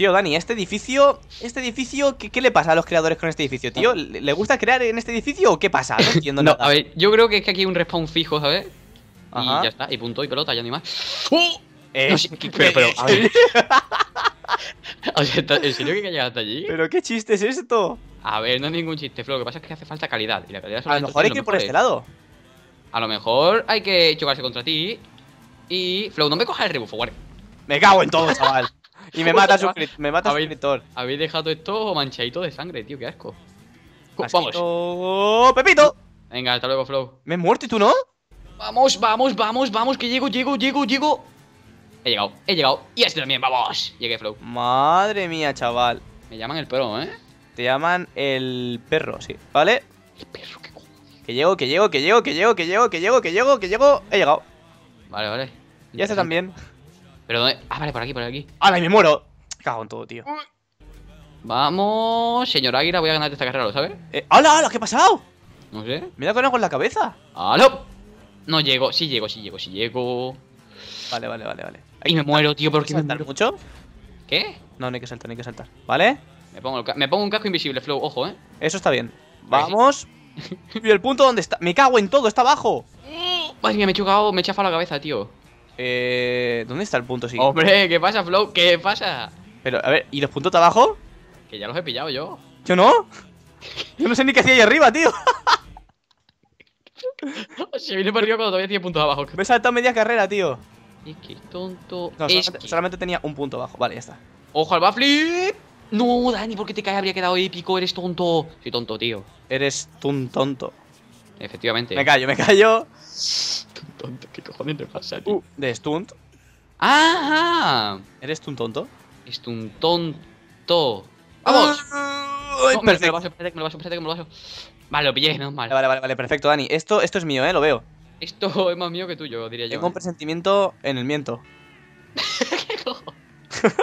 Tío, Dani, este edificio. Este edificio. ¿qué, qué le pasa a los creadores con este edificio, tío? ¿Le, le gusta crear en este edificio o qué pasa? No entiendo No, nada. a ver, yo creo que es que aquí hay un respawn fijo, ¿sabes? Ajá. Y ya está, y punto, y pelota, ya ni más. ¡Oh! Eh, No sé, ¿qué- pero, pero, a ¿en ver. serio? O sea, ¿en serio que hay que llegar hasta allí? ¿Pero qué chiste es esto? A ver, no es ningún chiste, Flo. Lo que pasa es que hace falta calidad. Y la calidad A lo mejor hay que ir por este lado. A lo mejor hay que chocarse contra ti. Y. Flow, no me cojas el rebufo, guardia. Me cago en todo, chaval. Y me mata, me mata suscriptor. Habéis dejado esto manchadito de sangre, tío, qué asco. Vamos. todo- Pepito. Venga, hasta luego, Flow. Me he muerto y tú no. Vamos, vamos, vamos, vamos, que llego, llego, llego, llego. He llegado, he llegado. Y este también, vamos. Llegué, Flow. Madre mía, chaval. Me llaman el perro, ¿eh? Te llaman el perro, sí. ¿Vale? El perro, qué. Que llego, que llego, que llego, que llego, que llego, que llego, que llego, que llego. He llegado. Vale, vale. Y este también. ¿Pero dónde? Ah, vale, por aquí, por aquí. ¡Hala, y me muero! Cago en todo, tío. Vamos, señor Águila, voy a ganarte esta carrera, ¿lo sabes? Eh, ¡Hala, hala! ¿Qué ha pasado? No sé. Me da conejo en la cabeza. ¡Aló! No llego, sí llego, sí llego, sí llego. Vale, vale, vale, vale. Ay, me muero, tío, ¿por ¿Hay qué que me muero? mucho? ¿Qué? No, no hay que saltar, no hay que saltar. ¿Vale? Me pongo, me pongo un casco invisible, Flow, ojo, ¿eh? Eso está bien. Vamos. ¿Y el punto dónde está? Me cago en todo, está abajo. Madre mía, me he chocado, me he chafado la cabeza, tío. Eh, ¿Dónde está el punto? Sí. Hombre, ¿qué pasa, Flow? ¿Qué pasa? Pero, a ver, ¿y los puntos de abajo? Que ya los he pillado yo. ¿Yo no? Yo no sé ni qué hacía ahí arriba, tío. Se viene perdido cuando todavía tiene puntos abajo. Me he saltado media carrera, tío. Es que tonto. No, es solamente, que- solamente tenía un punto abajo. Vale, ya está. Ojo al backflip. No, Dani, ¿por qué te caes? Habría quedado épico, eres tonto. Soy tonto, tío. Eres un tonto. Efectivamente. Me callo, me callo. Tonto, ¿qué cojones te pasa, tío? Uh, de stunt. ¡Ah! ¿Eres tú un tonto? Es un tonto. ¡Vamos! Ay, No, me, me lo perfecto. paso, espérate que me lo paso, espérate que me lo paso. Vale, lo pillé, no mal. Vale, vale, vale, perfecto, Dani. Esto, esto es mío, eh, lo veo. Esto es más mío que tuyo, diría yo. Tengo un presentimiento en el miento. ¿Qué cojones?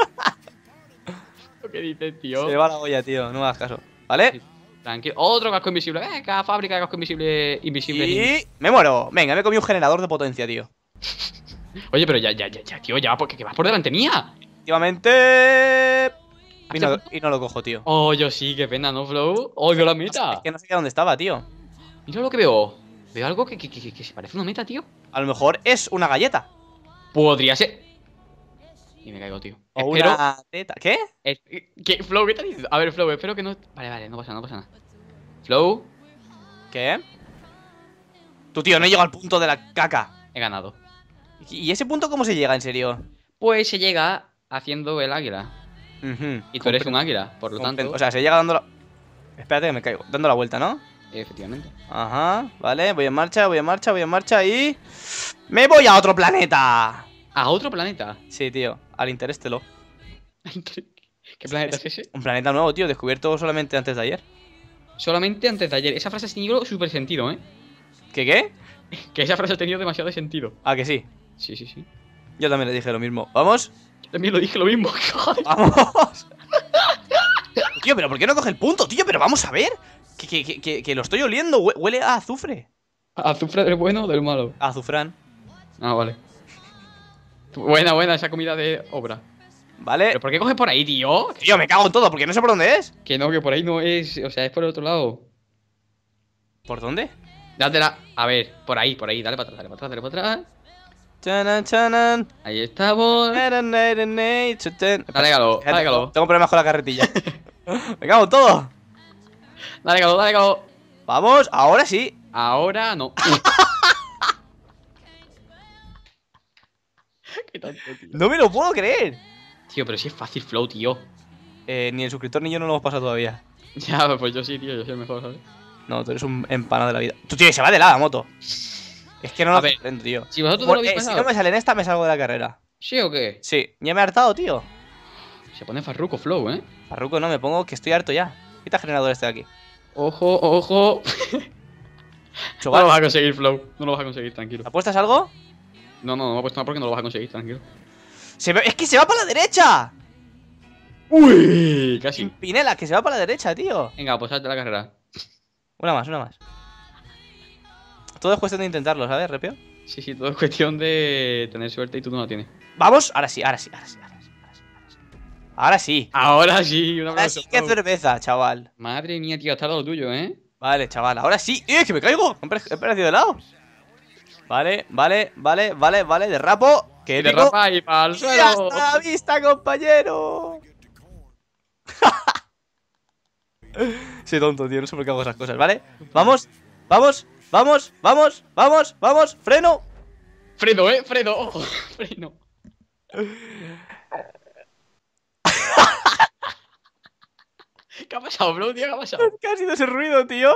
¿Lo que dices, tío? Se va la olla, tío, no me hagas caso. ¿Vale? Tranquilo. Otro casco invisible. Venga, fábrica de casco invisible. invisible. Y me muero. Venga, me comido un generador de potencia, tío. Oye, pero ya, ya, ya, ya, tío, ya, porque que vas por delante mía. Efectivamente. Y no, y no lo cojo, tío. Oh, yo sí, qué pena, ¿no, Flow? Oh, veo la Es meta. que no sé dónde estaba, tío. Mira lo que veo. Veo algo que, que, que, que se parece a una meta, tío. A lo mejor es una galleta. Podría ser. Y me caigo, tío. O Espero. una teta. ¿Qué? es- ¿Qué, Flow, ¿qué te dices? A ver, Flow, espero que no. Vale, vale, no pasa nada, no pasa nada. Flow, ¿Qué? Tu tío, no he llegado al punto de la caca. he ganado. ¿Y ese punto cómo se llega, en serio? Pues se llega haciendo el águila. Ujú, Y tú eres un águila, por lo tanto. O sea, se llega dando la... Espérate que me caigo. Dando la vuelta, ¿no? efectivamente. Ajá, vale. Voy en marcha, voy en marcha, voy en marcha y... ¡Me voy a otro planeta! A otro planeta. Sí, tío. Al Interestelo. ¿Qué planeta es ese? Un planeta nuevo, tío. Descubierto solamente antes de ayer. Solamente antes de ayer. Esa frase ha tenido súper sentido, ¿eh? ¿Qué qué? Que esa frase ha tenido demasiado sentido. Ah, que sí. Sí, sí, sí. Yo también le dije lo mismo. ¿Vamos? Yo también lo dije lo mismo. Joder. ¡Vamos! tío, pero ¿por qué no coge el punto, tío? Pero vamos a ver. Que, que, que, lo estoy oliendo. Hue- Huele a azufre. ¿Azufre del bueno o del malo? A azufrán. Ah, vale. Buena, buena esa comida de obra. ¿Vale? ¿Pero por qué coges por ahí, tío? Tío, me cago en todo porque no sé por dónde es. Que no, que por ahí no es. O sea, es por el otro lado. ¿Por dónde? Dátela. A ver, por ahí, por ahí. Dale para atrás, dale para atrás, dale para atrás. Chanan, chanan. Ahí estamos. Dale, Galo, dale, Galo. Tengo problemas con la carretilla. me cago en todo. Dale, Galo, dale, Galo. Vamos, ahora sí. Ahora no. Qué tonto, tío. No me lo puedo creer. Tío, pero si es fácil flow, tío. Eh, ni el suscriptor ni yo no lo hemos pasado todavía. Ya, pues yo sí, tío, yo soy el mejor, ¿sabes? No, tú eres un empanado de la vida. Tú, tío, se va de lado la moto. Es que no lo A ver. comprendo, tío. Si vosotros no Por- lo habéis eh, si no me sale en esta, me salgo de la carrera. ¿Sí o qué? Sí, ya me he hartado, tío. Se pone farruco flow, ¿eh? Parruco, no, me pongo que estoy harto ya. Quita generador este de aquí. Ojo, ojo. No lo vas a conseguir, Flow. No lo vas a conseguir, tranquilo. ¿Apuestas algo? No, no, no me he puesto nada porque no lo vas a conseguir, tranquilo. Se ve- ¡Es que se va para la derecha! Uy, casi. Pinela, que se va para la derecha, tío. Venga, pues salte la carrera. Una más, una más. Todo es cuestión de intentarlo, ¿sabes, Repio? Sí, sí, todo es cuestión de tener suerte y tú no la tienes. Vamos, ahora sí, ahora sí, ahora sí, ahora sí. ahora sí, ahora sí. Ahora sí. Ahora sí, que cerveza, chaval. Madre mía, tío, está todo tuyo, ¿eh? Vale, chaval, ahora sí. ¡Eh, que me caigo! He perdido de lado. Vale, vale, vale, vale, vale, derrapo. Que De rapa y pa'l ¡Ya suelo. está a la vista, compañero! Soy tonto, tío, no sé por qué hago esas cosas, ¿vale? Vamos, vamos, vamos, vamos, vamos, vamos, freno. Fredo, ¿eh? Fredo, ojo. Freno. ¿Qué ha pasado, bro, tío? ¿Qué ha pasado? ¿Qué ha sido ese ruido, tío?